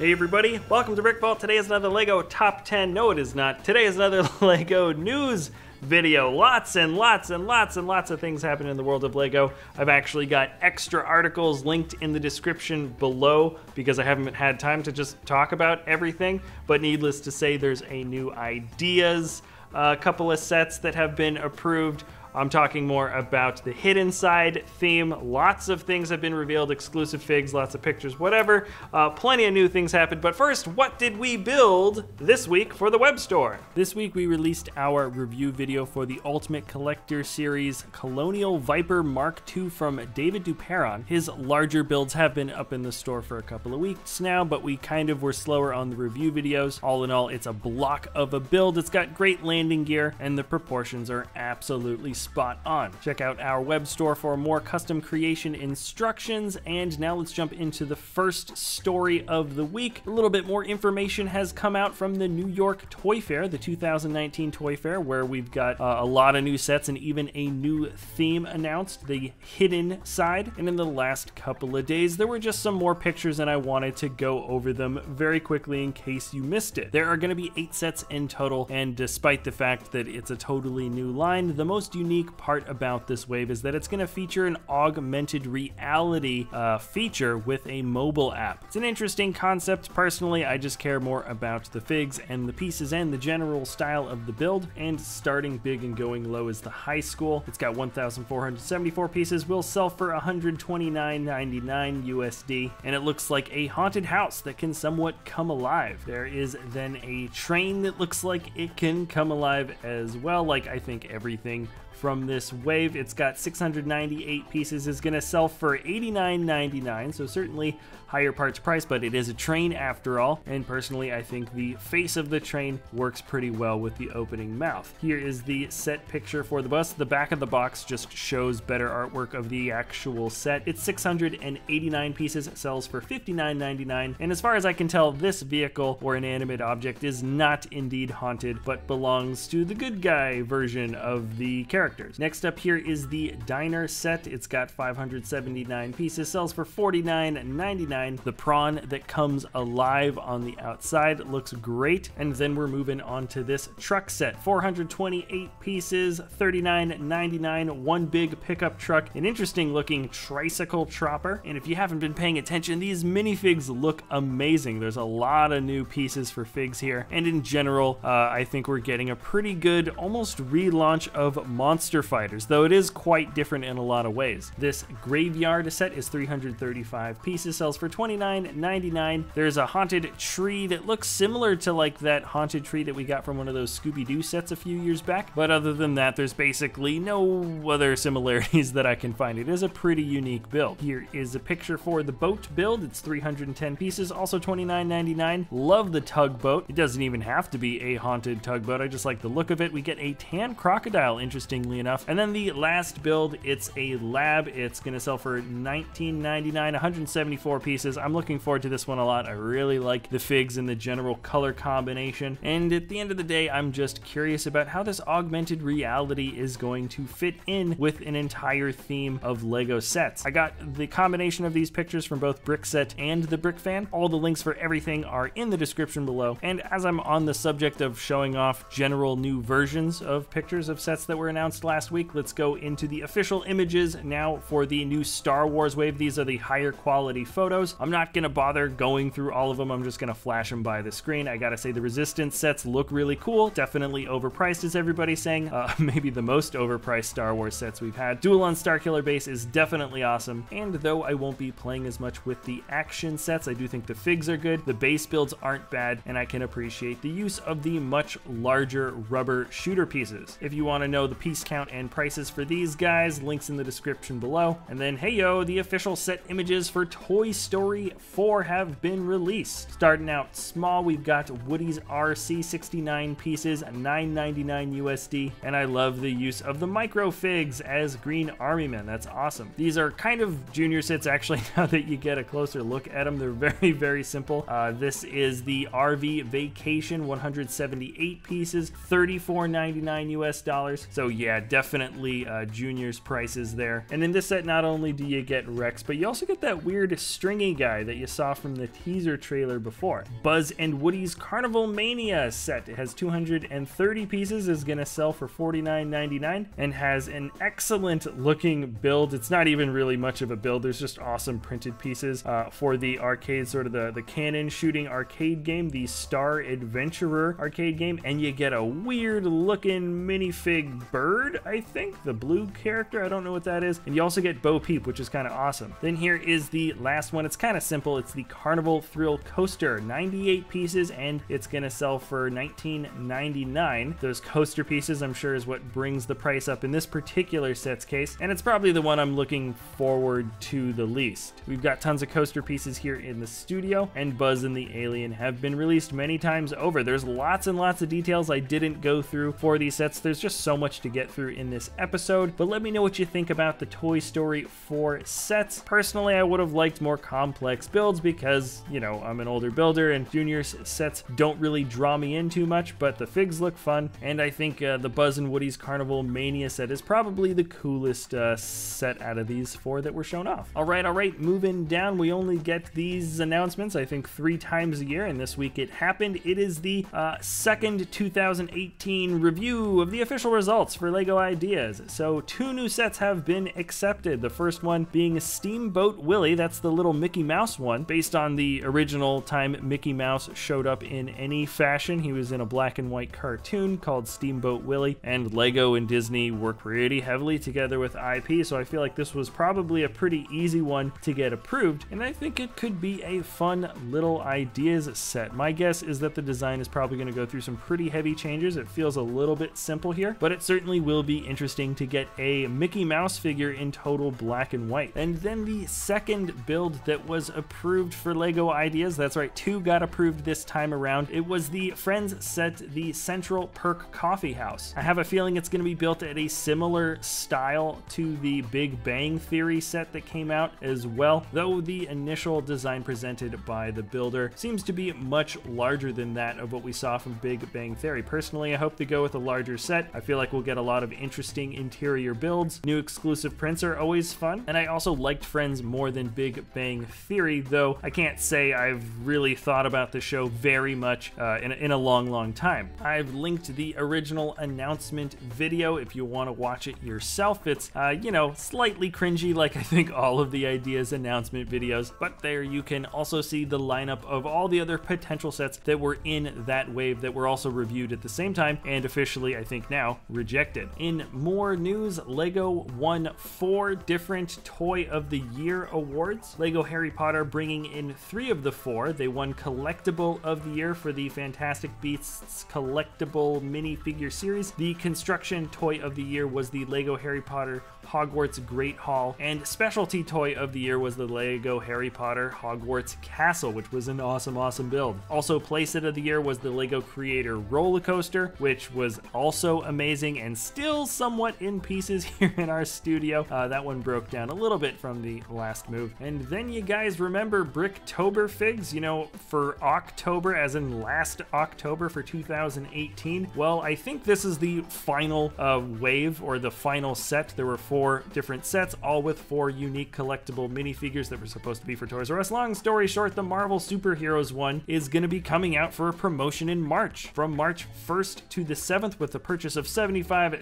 Hey everybody, welcome to Brick Vault. Today is another LEGO Top 10. No, it is not. Today is another LEGO News video. Lots and lots and lots and lots of things happen in the world of LEGO. I've actually got extra articles linked in the description below because I haven't had time to just talk about everything. But needless to say, there's a new ideas, a couple of sets that have been approved. I'm talking more about the hidden side theme. Lots of things have been revealed, exclusive figs, lots of pictures, whatever. Uh, plenty of new things happened. But first, what did we build this week for the web store? This week we released our review video for the Ultimate Collector Series Colonial Viper Mark II from David Duperron. His larger builds have been up in the store for a couple of weeks now, but we kind of were slower on the review videos. All in all, it's a block of a build. It's got great landing gear, and the proportions are absolutely spot on. Check out our web store for more custom creation instructions. And now let's jump into the first story of the week. A little bit more information has come out from the New York Toy Fair, the 2019 Toy Fair, where we've got uh, a lot of new sets and even a new theme announced, the hidden side. And in the last couple of days, there were just some more pictures and I wanted to go over them very quickly in case you missed it. There are going to be eight sets in total, and despite the fact that it's a totally new line, the most unique unique part about this wave is that it's going to feature an augmented reality uh, feature with a mobile app. It's an interesting concept. Personally, I just care more about the figs and the pieces and the general style of the build. And starting big and going low is the high school. It's got 1,474 pieces, will sell for 129.99 USD, and it looks like a haunted house that can somewhat come alive. There is then a train that looks like it can come alive as well, like I think everything from this wave. It's got 698 pieces, is going to sell for $89.99, so certainly higher parts price, but it is a train after all. And personally, I think the face of the train works pretty well with the opening mouth. Here is the set picture for the bus. The back of the box just shows better artwork of the actual set. It's 689 pieces, sells for $59.99. And as far as I can tell, this vehicle or inanimate object is not indeed haunted, but belongs to the good guy version of the characters. Next up here is the diner set. It's got 579 pieces, sells for $49.99 the prawn that comes alive on the outside looks great. And then we're moving on to this truck set. 428 pieces, 39.99, one big pickup truck, an interesting looking tricycle chopper. And if you haven't been paying attention, these minifigs look amazing. There's a lot of new pieces for figs here. And in general, uh, I think we're getting a pretty good, almost relaunch of Monster Fighters, though it is quite different in a lot of ways. This graveyard set is 335 pieces, sells for $29.99. There's a haunted tree that looks similar to like that haunted tree that we got from one of those Scooby-Doo sets a few years back. But other than that, there's basically no other similarities that I can find. It is a pretty unique build. Here is a picture for the boat build. It's 310 pieces, also $29.99. Love the tugboat. It doesn't even have to be a haunted tugboat. I just like the look of it. We get a tan crocodile, interestingly enough. And then the last build, it's a lab. It's going to sell for $19.99, 174 pieces pieces. I'm looking forward to this one a lot. I really like the figs and the general color combination. And at the end of the day, I'm just curious about how this augmented reality is going to fit in with an entire theme of LEGO sets. I got the combination of these pictures from both Brickset and the Brick Fan. All the links for everything are in the description below. And as I'm on the subject of showing off general new versions of pictures of sets that were announced last week, let's go into the official images now for the new Star Wars wave. These are the higher quality photos. I'm not gonna bother going through all of them. I'm just gonna flash them by the screen. I gotta say the Resistance sets look really cool. Definitely overpriced, as everybody's saying. Uh, maybe the most overpriced Star Wars sets we've had. Duel on Starkiller Base is definitely awesome. And though I won't be playing as much with the action sets, I do think the figs are good. The base builds aren't bad, and I can appreciate the use of the much larger rubber shooter pieces. If you want to know the piece count and prices for these guys, links in the description below. And then, hey yo, the official set images for Toy Story Story 4 have been released. Starting out small, we've got Woody's RC 69 pieces, 9.99 USD, and I love the use of the micro figs as Green Army Men. That's awesome. These are kind of junior sets actually now that you get a closer look at them. They're very, very simple. Uh, this is the RV Vacation 178 pieces, 34.99 US dollars. So yeah, yeah, definitely uh, Junior's prices there. And in this set, not only do you get Rex, but you also get that weird stringy guy that you saw from the teaser trailer before. Buzz and Woody's Carnival Mania set. It has 230 pieces, is to sell for $49.99, and has an excellent looking build. It's not even really much of a build, there's just awesome printed pieces uh, for the arcade, sort of the, the cannon shooting arcade game, the Star Adventurer arcade game, and you get a weird looking minifig bird, I think, the blue character, I don't know what that is, and you also get Bo Peep, which is kind of awesome. Then here is the last one, it's kind of simple, it's the Carnival Thrill Coaster, 98 pieces, and it's going to sell for $19.99. Those coaster pieces, I'm sure, is what brings the price up in this particular set's case, and it's probably the one I'm looking forward to the least. We've got tons of coaster pieces here in the studio, and Buzz and the Alien have been released many times over. There's lots and lots of details I didn't go through for these sets. There's just so much to get through in this episode, but let me know what you think about the Toy Story 4 sets. Personally, I would have liked more complex builds because, you know, I'm an older builder and Junior's sets don't really draw me in too much, but the figs look fun, and I think uh, the Buzz and Woody's Carnival Mania set is probably the coolest uh, set out of these four that were shown off. All right, all right, moving down, we only get these announcements, I think, three times a year, and this week it happened. It is the uh, second 2018 review of the official results for LEGO Ideas. So two new sets have been accepted. The first one being Steamboat Willie, that's the little Mickey Mouse one, based on the original time Mickey Mouse showed up in any fashion. He was in a black and white cartoon called Steamboat Willie, and LEGO and Disney work pretty heavily together with IP, so I feel like this was probably a pretty easy one to get approved, and I think it could be a fun little ideas set. My guess is that the design is probably going to go through some pretty heavy changes. It feels a little bit simple here, but it certainly will be interesting to get a Mickey Mouse figure in total black and white. And then the second build that was approved for LEGO Ideas, that's right, two got approved this time around. It was the Friends set, the Central Perk Coffee House. I have a feeling it's going to be built at a similar style to the Big Bang Theory set that came out as well, though the initial design presented by the builder seems to be much larger than that of what we saw from Big Bang Theory. Personally, I hope to go with a larger set. I feel like we'll get a lot of interesting interior builds. New exclusive prints are always fun, and I also liked Friends more than Big Bang Theory, though I can't say I've really thought about the show very much uh, in, a, in a long, long time. I've linked the original announcement video if you want to watch it yourself. It's, uh, you know, slightly cringy like I think all of the Ideas announcement videos, but there you can also see the lineup of all the other potential sets that were in that wave that were also reviewed at the same time and officially, I think now, rejected. In more news, LEGO won four different Toy of the Year awards. LEGO Harry Potter bringing in three of the four. They won Collectible of the Year for the Fantastic Beasts collectible minifigure series. The Construction Toy of the Year was the LEGO Harry Potter Hogwarts Great Hall, and Specialty Toy of the Year was the LEGO Harry Potter Hogwarts Castle, which was an awesome, awesome build. Also, Playset of the Year was the LEGO Creator Roller Coaster, which was also amazing and still somewhat in pieces here in our studio. Uh, that one broke down a little bit from the last move. And then you guys remember Bricktober figs, you know, for October, as in last October for 2018? Well, I think this is the final uh, wave or the final set. There were four different sets, all with four unique collectible minifigures that were supposed to be for Toys R Us. Long story short, the Marvel Superheroes one is going to be coming out for a promotion in March. From March 1st to the 7th, with the purchase of $75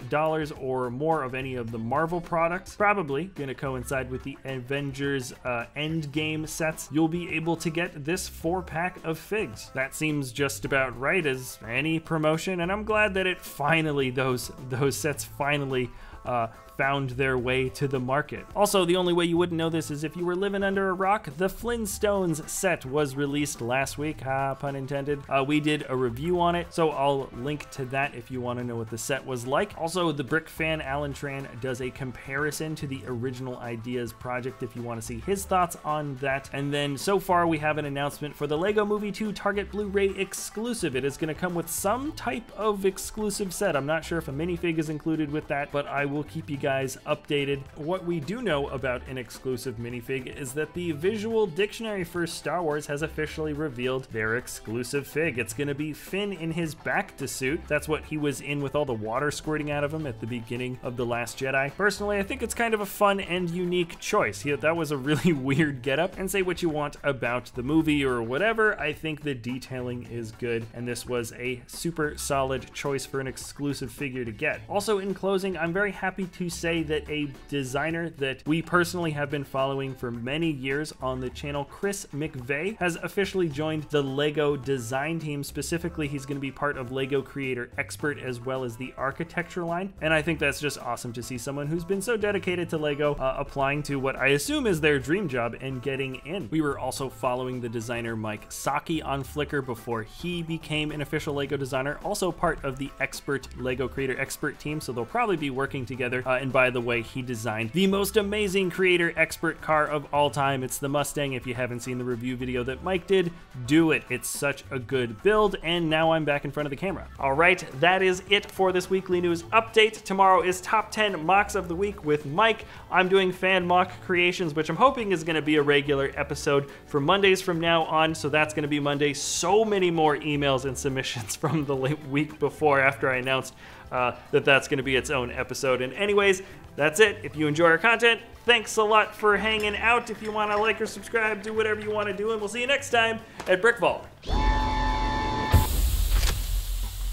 or more of any of the Marvel products, probably going to coincide with the Avengers uh, Endgame sets, you'll be able to get this four pack of figs. That seems just about right as any promotion, and I'm glad that it finally, those, those sets finally uh, found their way to the market. Also, the only way you wouldn't know this is if you were living under a rock. The Flintstones set was released last week, ha, pun intended. Uh, we did a review on it, so I'll link to that if you want to know what the set was like. Also, the Brick fan Alan Tran does a comparison to the original Ideas project if you want to see his thoughts on that. And then so far, we have an announcement for the Lego Movie 2 Target Blu-ray exclusive. It is going to come with some type of exclusive set. I'm not sure if a minifig is included with that, but I will keep you guys guys updated. What we do know about an exclusive minifig is that the Visual Dictionary for Star Wars has officially revealed their exclusive fig. It's going to be Finn in his bacta suit. That's what he was in with all the water squirting out of him at the beginning of The Last Jedi. Personally, I think it's kind of a fun and unique choice. He, that was a really weird getup, and say what you want about the movie or whatever, I think the detailing is good, and this was a super solid choice for an exclusive figure to get. Also, in closing, I'm very happy to say that a designer that we personally have been following for many years on the channel, Chris McVeigh, has officially joined the LEGO design team. Specifically, he's going to be part of LEGO Creator Expert as well as the architecture line, and I think that's just awesome to see someone who's been so dedicated to LEGO uh, applying to what I assume is their dream job and getting in. We were also following the designer Mike Psiaki on Flickr before he became an official LEGO designer, also part of the expert LEGO Creator Expert team, so they'll probably be working together. Uh, and by the way, he designed the most amazing Creator Expert car of all time. It's the Mustang. If you haven't seen the review video that Mike did, do it. It's such a good build, and now I'm back in front of the camera. All right, that is it for this weekly news update. Tomorrow is top 10 MOCs of the week with Mike. I'm doing fan MOC creations, which I'm hoping is going to be a regular episode for Mondays from now on. So that's going to be Monday. So many more emails and submissions from the week before after I announced uh, that that's going to be its own episode. And, anyways, that's it. If you enjoy our content, thanks a lot for hanging out. If you want to like or subscribe, do whatever you want to do, and we'll see you next time at Brick Vault.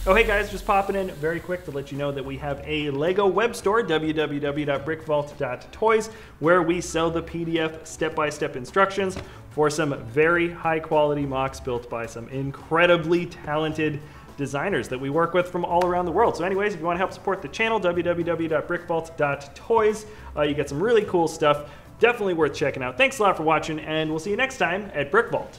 Oh, hey guys, just popping in very quick to let you know that we have a Lego web store, www.brickvault.toys, where we sell the PDF step by step instructions for some very high quality MOCs built by some incredibly talented designers that we work with from all around the world. So, anyways, if you want to help support the channel, www.brickvault.toys, uh, you get some really cool stuff. Definitely worth checking out. Thanks a lot for watching, and we'll see you next time at Brick Vault.